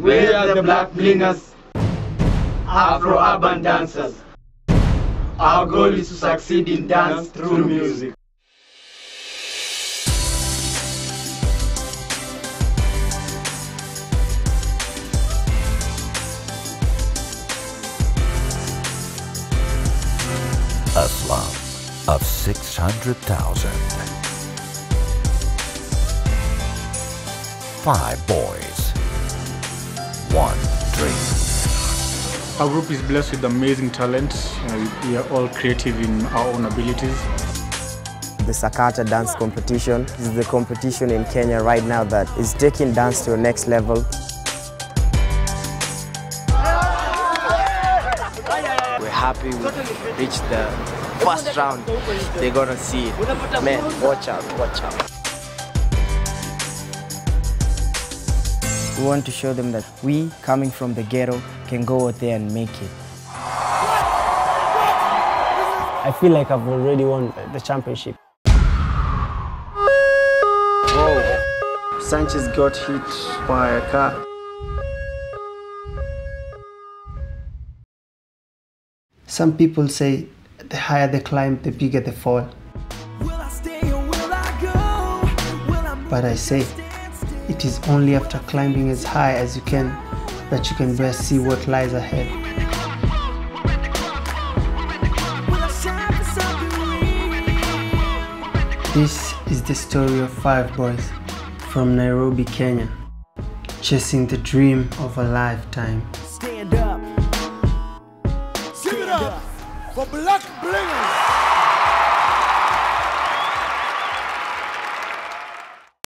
We are the Black Blingers, Afro Urban Dancers. Our goal is to succeed in dance through music. A slum of 600,000. Five boys. Our group is blessed with amazing talent. Uh, we are all creative in our own abilities. The Sakata dance competition is the competition in Kenya right now that is taking dance to a next level. We're happy we reached the first round. They're gonna see it. Man, watch out, watch out. We want to show them that we, coming from the ghetto, can go out there and make it. I feel like I've already won the championship. Whoa. Sanchez got hit by a car. Some people say the higher the climb, the bigger the fall. But I say, it is only after climbing as high as you can that you can best see what lies ahead. This is the story of five boys from Nairobi, Kenya, chasing the dream of a lifetime. Stand up. Give it up for Black Blingers.